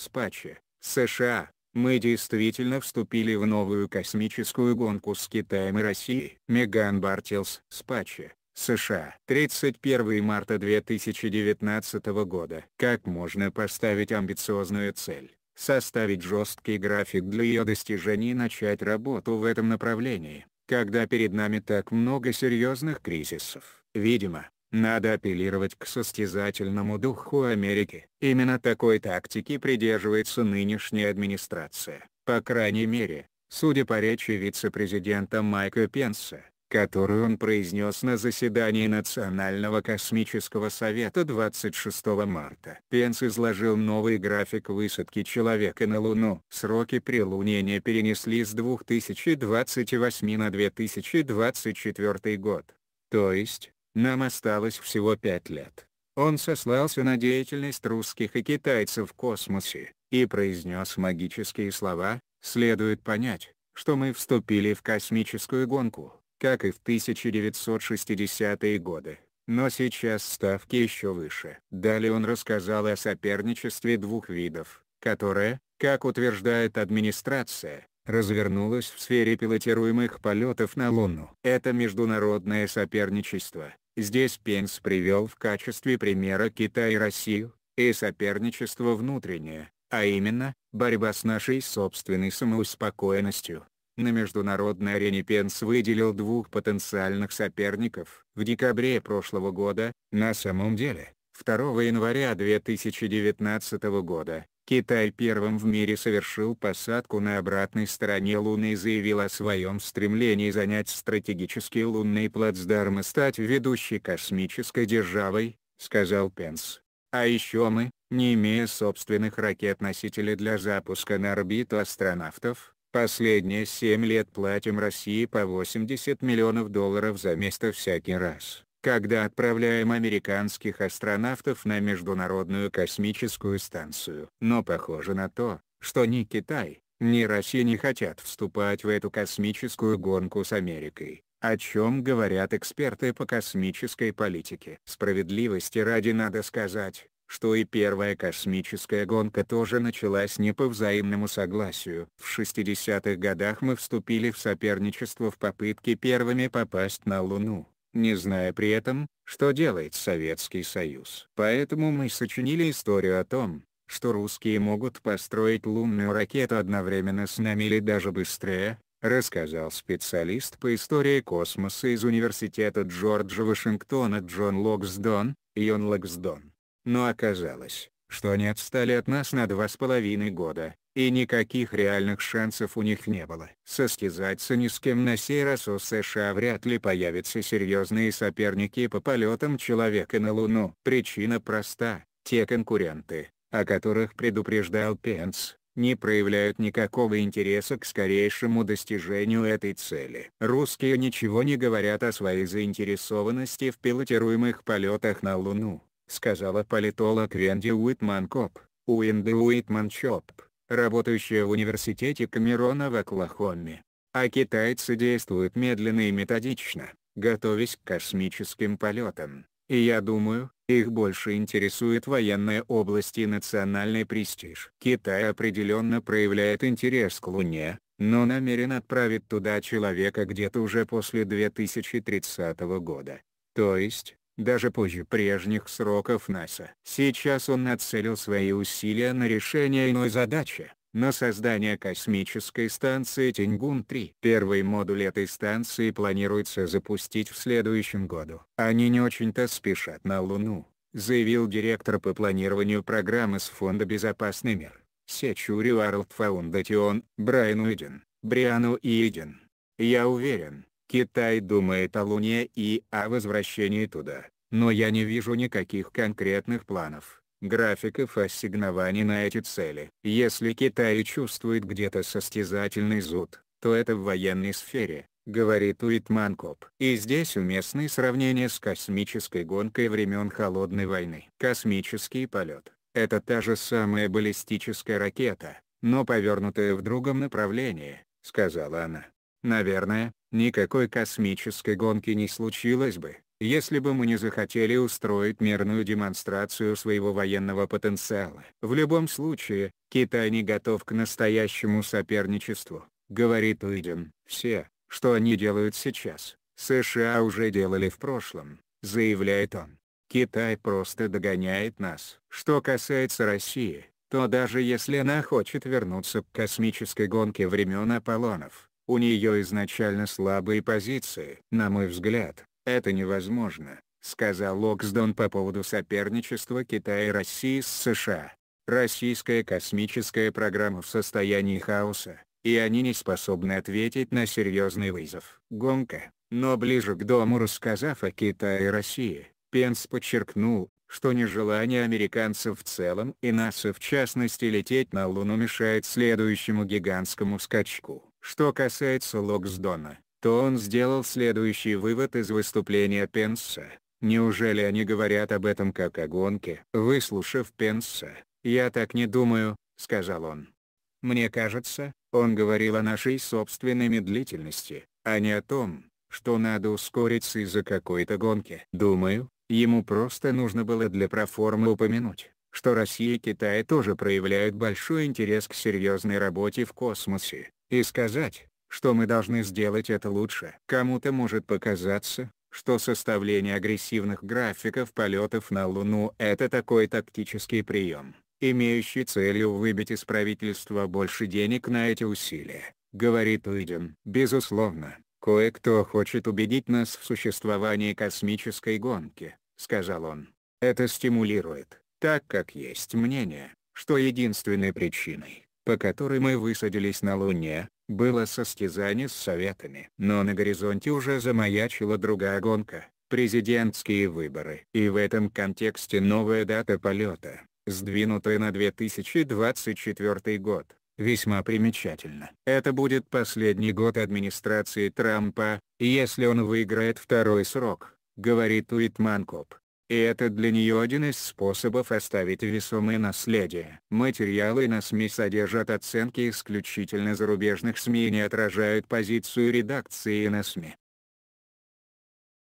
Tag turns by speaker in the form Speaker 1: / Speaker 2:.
Speaker 1: Спаче, США, мы действительно вступили в новую космическую гонку с Китаем и Россией. Меган Бартилс, Спаче, США. 31 марта 2019 года. Как можно поставить амбициозную цель, составить жесткий график для ее достижений и начать работу в этом направлении, когда перед нами так много серьезных кризисов? Видимо, надо апеллировать к состязательному духу Америки. Именно такой тактики придерживается нынешняя администрация. По крайней мере, судя по речи вице-президента Майка Пенса, которую он произнес на заседании Национального космического совета 26 марта. Пенс изложил новый график высадки человека на Луну. Сроки прилунения перенесли с 2028 на 2024 год. То есть, нам осталось всего пять лет. Он сослался на деятельность русских и китайцев в космосе, и произнес магические слова, следует понять, что мы вступили в космическую гонку, как и в 1960-е годы. Но сейчас ставки еще выше. Далее он рассказал о соперничестве двух видов, которое, как утверждает администрация, развернулось в сфере пилотируемых полетов на Луну. Это международное соперничество, Здесь Пенс привел в качестве примера Китай и Россию, и соперничество внутреннее, а именно, борьба с нашей собственной самоуспокоенностью. На международной арене Пенс выделил двух потенциальных соперников. В декабре прошлого года, на самом деле, 2 января 2019 года, Китай первым в мире совершил посадку на обратной стороне Луны и заявил о своем стремлении занять стратегический лунный плацдарм и стать ведущей космической державой, сказал Пенс. А еще мы, не имея собственных ракет-носителей для запуска на орбиту астронавтов, последние 7 лет платим России по 80 миллионов долларов за место всякий раз когда отправляем американских астронавтов на Международную космическую станцию. Но похоже на то, что ни Китай, ни Россия не хотят вступать в эту космическую гонку с Америкой, о чем говорят эксперты по космической политике. Справедливости ради надо сказать, что и первая космическая гонка тоже началась не по взаимному согласию. В 60-х годах мы вступили в соперничество в попытке первыми попасть на Луну не зная при этом, что делает Советский Союз. Поэтому мы сочинили историю о том, что русские могут построить лунную ракету одновременно с нами или даже быстрее, рассказал специалист по истории космоса из Университета Джорджа Вашингтона Джон Локсдон, Йон Локсдон. Но оказалось, что они отстали от нас на два с половиной года, и никаких реальных шансов у них не было. Состязаться ни с кем на сей раз у США вряд ли появятся серьезные соперники по полетам человека на Луну. Причина проста, те конкуренты, о которых предупреждал Пенс, не проявляют никакого интереса к скорейшему достижению этой цели. Русские ничего не говорят о своей заинтересованности в пилотируемых полетах на Луну, сказала политолог Венди Уитман Коп, Уинди Уитман Чоп работающая в университете Камерона в Оклахоме. А китайцы действуют медленно и методично, готовясь к космическим полетам. И я думаю, их больше интересует военная область и национальный престиж. Китай определенно проявляет интерес к Луне, но намерен отправить туда человека где-то уже после 2030 года. То есть, даже позже прежних сроков НАСА. Сейчас он нацелил свои усилия на решение иной задачи, на создание космической станции Тиньгун-3. Первый модуль этой станции планируется запустить в следующем году. Они не очень-то спешат на Луну, заявил директор по планированию программы с Фонда «Безопасный мир», Сечури World Foundation, Брайан Уиден, Бриану Ииден. Я уверен, Китай думает о Луне и о возвращении туда, но я не вижу никаких конкретных планов, графиков ассигнований на эти цели. Если Китай чувствует где-то состязательный зуд, то это в военной сфере, говорит Уитман Коп. И здесь уместны сравнения с космической гонкой времен Холодной войны. Космический полет – это та же самая баллистическая ракета, но повернутая в другом направлении, сказала она. Наверное, никакой космической гонки не случилось бы, если бы мы не захотели устроить мирную демонстрацию своего военного потенциала. В любом случае, Китай не готов к настоящему соперничеству, говорит Уиден. Все, что они делают сейчас, США уже делали в прошлом, заявляет он. Китай просто догоняет нас. Что касается России, то даже если она хочет вернуться к космической гонке времен Аполлонов, у нее изначально слабые позиции. На мой взгляд, это невозможно, сказал Локсдон по поводу соперничества Китая и России с США. Российская космическая программа в состоянии хаоса, и они не способны ответить на серьезный вызов. Гонка, но ближе к дому рассказав о Китае и России, Пенс подчеркнул, что нежелание американцев в целом и НАСА в частности лететь на Луну мешает следующему гигантскому скачку. Что касается Локсдона, то он сделал следующий вывод из выступления Пенса. Неужели они говорят об этом как о гонке? Выслушав Пенса, «Я так не думаю», — сказал он. «Мне кажется, он говорил о нашей собственной медлительности, а не о том, что надо ускориться из-за какой-то гонки. Думаю, ему просто нужно было для проформы упомянуть, что Россия и Китай тоже проявляют большой интерес к серьезной работе в космосе, и сказать, что мы должны сделать это лучше. Кому-то может показаться, что составление агрессивных графиков полетов на Луну – это такой тактический прием, имеющий целью выбить из правительства больше денег на эти усилия, говорит Уиден. Безусловно, кое-кто хочет убедить нас в существовании космической гонки, сказал он. Это стимулирует, так как есть мнение, что единственной причиной, по которой мы высадились на Луне, было состязание с Советами. Но на горизонте уже замаячила другая гонка – президентские выборы. И в этом контексте новая дата полета, сдвинутая на 2024 год, весьма примечательна. Это будет последний год администрации Трампа, если он выиграет второй срок, говорит Уитманкоп. И это для нее один из способов оставить весомое наследие. Материалы на СМИ содержат оценки исключительно зарубежных СМИ и не отражают позицию редакции на СМИ.